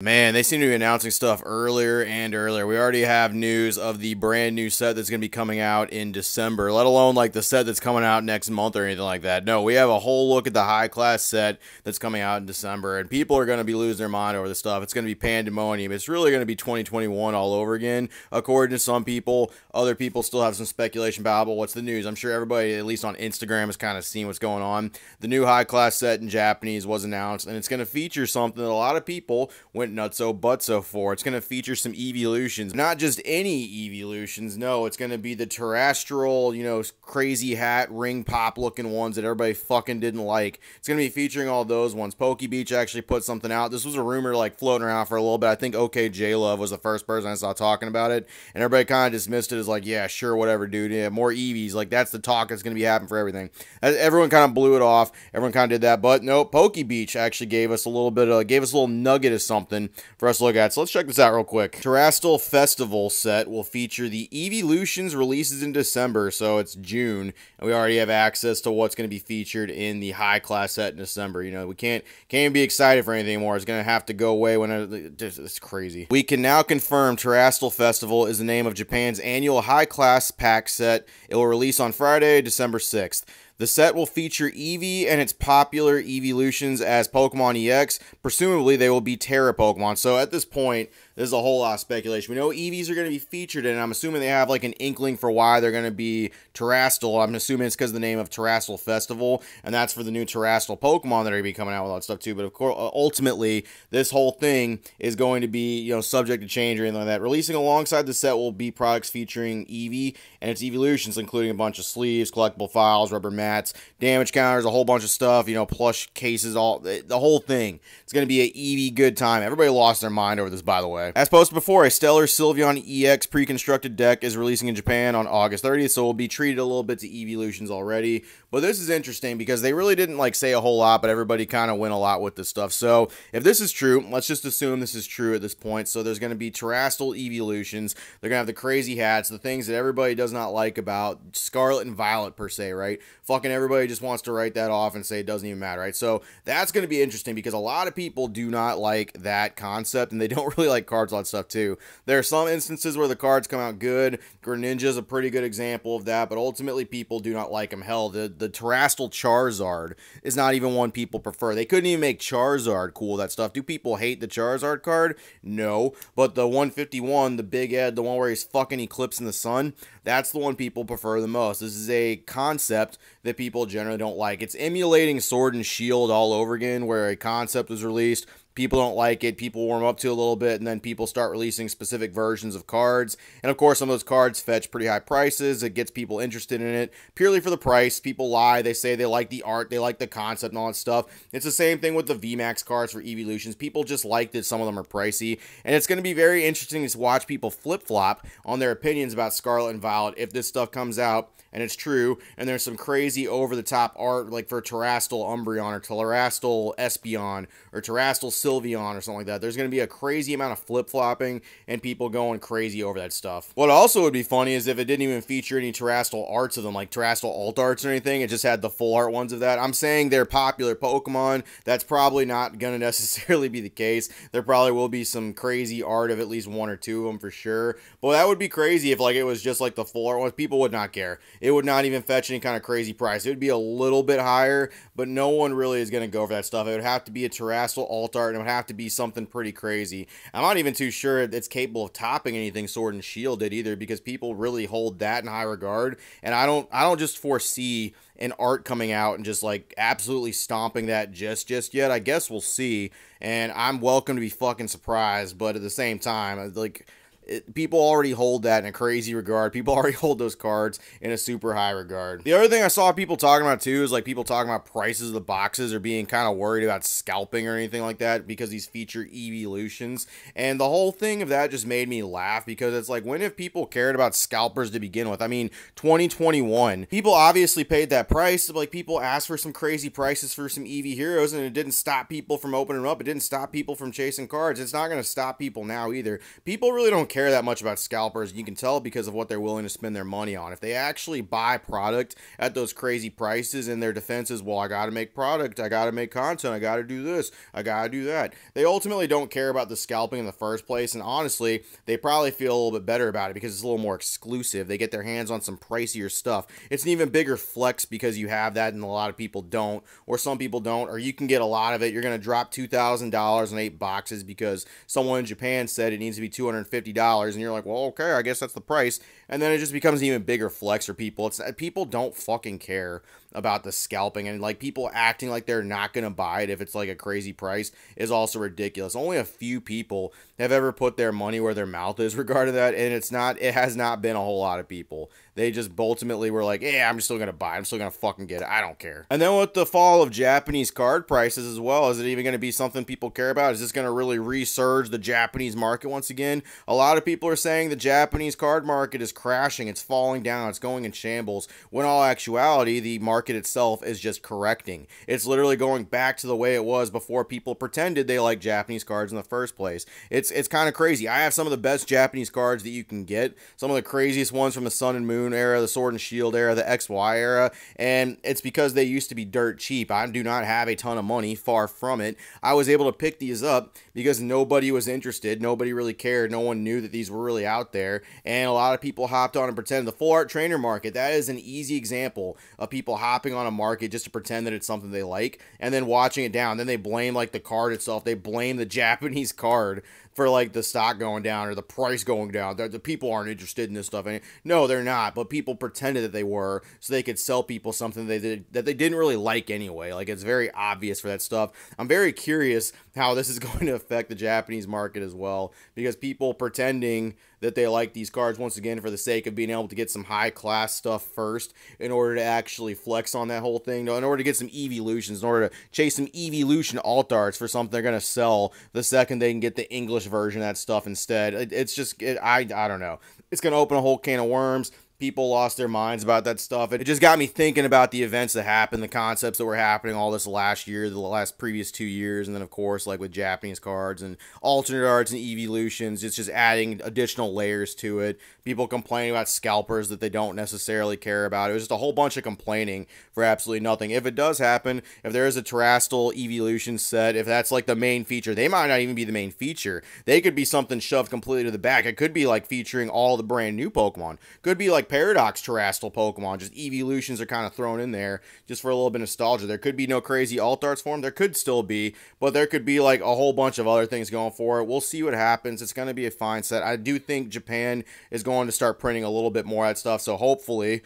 Man, they seem to be announcing stuff earlier and earlier. We already have news of the brand new set that's going to be coming out in December, let alone like the set that's coming out next month or anything like that. No, we have a whole look at the high class set that's coming out in December, and people are going to be losing their mind over this stuff. It's going to be pandemonium. It's really going to be 2021 all over again, according to some people. Other people still have some speculation about, well, what's the news? I'm sure everybody, at least on Instagram, has kind of seen what's going on. The new high class set in Japanese was announced, and it's going to feature something that a lot of people went went nutso oh, butso for. It's going to feature some evolutions, not just any evolutions. No, it's going to be the terrestrial, you know, crazy hat, ring pop looking ones that everybody fucking didn't like. It's going to be featuring all those ones. PokeBeach actually put something out. This was a rumor like floating around for a little bit. I think OK J Love was the first person I saw talking about it, and everybody kind of dismissed it as like, yeah, sure, whatever, dude. Yeah, more Eevees. Like that's the talk that's going to be happening for everything. Everyone kind of blew it off. Everyone kind of did that, but no, PokeBeach actually gave us a little bit of, gave us a little nugget of something something for us to look at. So let's check this out real quick. Terastal Festival set will feature the Eeveelutions releases in December, so it's June, and we already have access to what's going to be featured in the high class set in December. You know, we can't can't be excited for anything more. It's going to have to go away when it, it's crazy. We can now confirm Terastal Festival is the name of Japan's annual high class pack set. It will release on Friday, December 6th. The set will feature Eevee and its popular evolutions as Pokemon EX. Presumably, they will be Tera Pokemon. So at this point, there's a whole lot of speculation. We know Eevees are going to be featured, and I'm assuming they have like an inkling for why they're going to be Terastal. I'm assuming it's because of the name of Terastal Festival, and that's for the new Terastal Pokemon that are going to be coming out with all that stuff too. But of course, uh, ultimately, this whole thing is going to be you know subject to change or anything like that. Releasing alongside the set will be products featuring Eevee and its evolutions, including a bunch of sleeves, collectible files, rubber mats, damage counters, a whole bunch of stuff. You know, plush cases, all the whole thing. It's going to be an Eevee good time. Everybody lost their mind over this, by the way. As posted before, a Stellar Sylveon EX pre-constructed deck is releasing in Japan on August 30th, so we'll be treated a little bit to evolutions already. But this is interesting because they really didn't like say a whole lot, but everybody kind of went a lot with this stuff. So if this is true, let's just assume this is true at this point. So there's going to be terrestrial evolutions. They're going to have the crazy hats, the things that everybody does not like about Scarlet and Violet per se, right? Fucking everybody just wants to write that off and say it doesn't even matter, right? So that's going to be interesting because a lot of people do not like that concept and they don't really like cards a lot of stuff too. There are some instances where the cards come out good. Greninja is a pretty good example of that, but ultimately people do not like them. Hell, the the Terastal Charizard is not even one people prefer. They couldn't even make Charizard cool, that stuff. Do people hate the Charizard card? No. But the 151, the Big Ed, the one where he's fucking Eclipse in the Sun, that's the one people prefer the most. This is a concept that people generally don't like. It's emulating Sword and Shield all over again, where a concept was released people don't like it, people warm up to a little bit, and then people start releasing specific versions of cards. And of course, some of those cards fetch pretty high prices. It gets people interested in it purely for the price. People lie. They say they like the art, they like the concept and all that stuff. It's the same thing with the VMAX cards for Evolutions. People just like that some of them are pricey. And it's going to be very interesting to watch people flip flop on their opinions about Scarlet and Violet if this stuff comes out and it's true. And there's some crazy over the top art like for Terastal Umbreon or Terastal Espeon or Terastal Sylveon or something like that. There's going to be a crazy amount of flip flopping and people going crazy over that stuff. What also would be funny is if it didn't even feature any Terastal arts of them, like Terastal alt arts or anything. It just had the full art ones of that. I'm saying they're popular Pokemon. That's probably not going to necessarily be the case. There probably will be some crazy art of at least one or two of them for sure. But that would be crazy if like it was just like the full art ones. People would not care it would not even fetch any kind of crazy price. It would be a little bit higher, but no one really is going to go for that stuff. It would have to be a terrestrial alt art, it would have to be something pretty crazy. I'm not even too sure it's capable of topping anything Sword and Shield did either, because people really hold that in high regard, and I don't, I don't just foresee an art coming out and just like absolutely stomping that just just yet. I guess we'll see, and I'm welcome to be fucking surprised, but at the same time, like it, people already hold that in a crazy regard. People already hold those cards in a super high regard. The other thing I saw people talking about too is like people talking about prices of the boxes or being kind of worried about scalping or anything like that because these feature Eevee evolutions. And the whole thing of that just made me laugh because it's like, when have people cared about scalpers to begin with? I mean, 2021, people obviously paid that price. Like people asked for some crazy prices for some Eevee heroes and it didn't stop people from opening them up. It didn't stop people from chasing cards. It's not going to stop people now either. People really don't care care that much about scalpers. You can tell because of what they're willing to spend their money on. If they actually buy product at those crazy prices and their defense is, well, I got to make product, I got to make content, I got to do this, I got to do that. They ultimately don't care about the scalping in the first place. And honestly, they probably feel a little bit better about it because it's a little more exclusive. They get their hands on some pricier stuff. It's an even bigger flex because you have that and a lot of people don't, or some people don't, or you can get a lot of it. You're going to drop $2,000 on eight boxes because someone in Japan said it needs to be $250 and you're like, "Well, okay, I guess that's the price." And then it just becomes even bigger flex for people. It's uh, people don't fucking care about the scalping and like people acting like they're not going to buy it if it's like a crazy price is also ridiculous. Only a few people have ever put their money where their mouth is regarding that and it's not it has not been a whole lot of people. They just ultimately were like, "Yeah, I'm still going to buy. I'm still going to fucking get it. I don't care." And then with the fall of Japanese card prices as well, is it even going to be something people care about? Is this going to really resurge the Japanese market once again? A lot of people are saying the Japanese card market is crashing, it's falling down, it's going in shambles. When all actuality, the market market itself is just correcting. It's literally going back to the way it was before people pretended they liked Japanese cards in the first place. It's it's kind of crazy. I have some of the best Japanese cards that you can get. Some of the craziest ones from the Sun and Moon era, the Sword and Shield era, the XY era, and it's because they used to be dirt cheap. I do not have a ton of money, far from it. I was able to pick these up because nobody was interested, nobody really cared, no one knew that these were really out there, and a lot of people hopped on and pretended. The full art trainer market, that is an easy example of people hopping on a market just to pretend that it's something they like and then watching it down. Then they blame like the card itself. They blame the Japanese card for like the stock going down or the price going down. The, the people aren't interested in this stuff. And no, they're not. But people pretended that they were so they could sell people something they did that they didn't really like anyway. Like it's very obvious for that stuff. I'm very curious how this is going to affect the Japanese market as well because people pretending that they like these cards once again for the sake of being able to get some high class stuff first in order to actually flex on that whole thing. In order to get some evolutions, in order to chase some evolution alt arts for something they're going to sell the second they can get the English version of that stuff instead. It, it's just, it, I, I don't know. It's going to open a whole can of worms people lost their minds about that stuff. It just got me thinking about the events that happened, the concepts that were happening all this last year, the last previous two years, and then of course like with Japanese cards and alternate arts and evolutions, it's just adding additional layers to it. People complaining about scalpers that they don't necessarily care about. It was just a whole bunch of complaining for absolutely nothing. If it does happen, if there is a Terastal evolution set, if that's like the main feature, they might not even be the main feature. They could be something shoved completely to the back. It could be like featuring all the brand new Pokemon. Could be like Paradox Terastal Pokemon. Just evolutions are kind of thrown in there just for a little bit of nostalgia. There could be no crazy alt arts form. There could still be, but there could be like a whole bunch of other things going for it. We'll see what happens. It's going to be a fine set. I do think Japan is going to start printing a little bit more of that stuff. So hopefully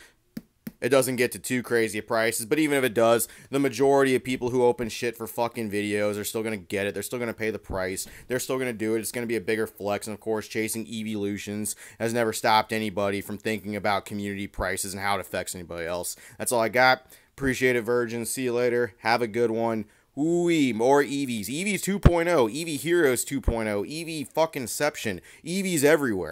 it doesn't get to too crazy prices. But even if it does, the majority of people who open shit for fucking videos are still to get it. They're still to pay the price. They're still to do it. It's to be a bigger flex. And of course, chasing evolutions has never stopped anybody from thinking about community prices and how it affects anybody else. That's all I got. Appreciate it, Virgin. See you later. Have a good one. Ooh, more Eevees. Eevees 2.0, Eevee Heroes 2.0, Eevee fucking Inception. Eevees everywhere.